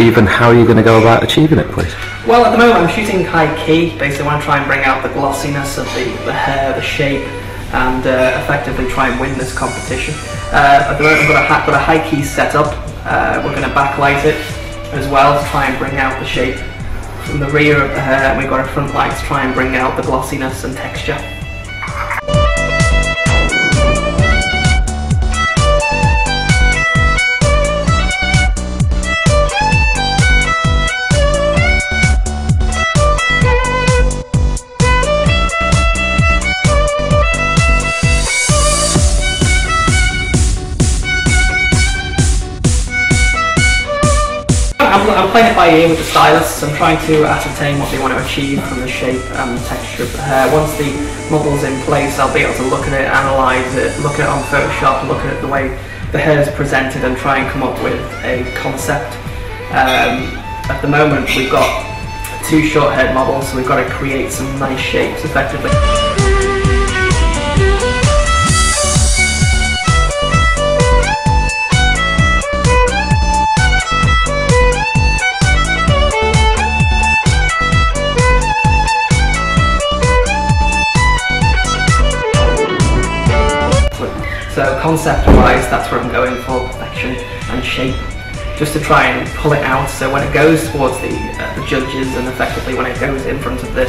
even how are you going to go about achieving it, please? Well, at the moment I'm shooting high key. Basically, I want to try and bring out the glossiness of the, the hair, the shape, and uh, effectively try and win this competition. Uh, at the moment I've got a, got a high key set up. Uh, we're going to backlight it as well to try and bring out the shape from the rear of the hair. And we've got a front light to try and bring out the glossiness and texture. I'm, I'm playing it by ear with the stylists. I'm trying to ascertain what they want to achieve from the shape and the texture of the hair. Once the model's in place, I'll be able to look at it, analyse it, look at it on Photoshop, look at the way the hair is presented and try and come up with a concept. Um, at the moment, we've got two short-haired models, so we've got to create some nice shapes effectively. So concept-wise, that's where I'm going for perfection and shape, just to try and pull it out. So when it goes towards the, uh, the judges and effectively when it goes in front of the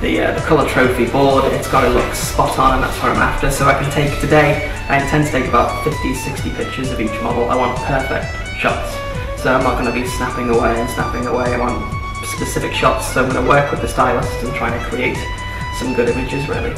the, uh, the colour trophy board, it's got to look spot on and that's what I'm after. So I can take today, I intend to take about 50, 60 pictures of each model. I want perfect shots. So I'm not going to be snapping away and snapping away. I want specific shots. So I'm going to work with the stylist and trying to create some good images really.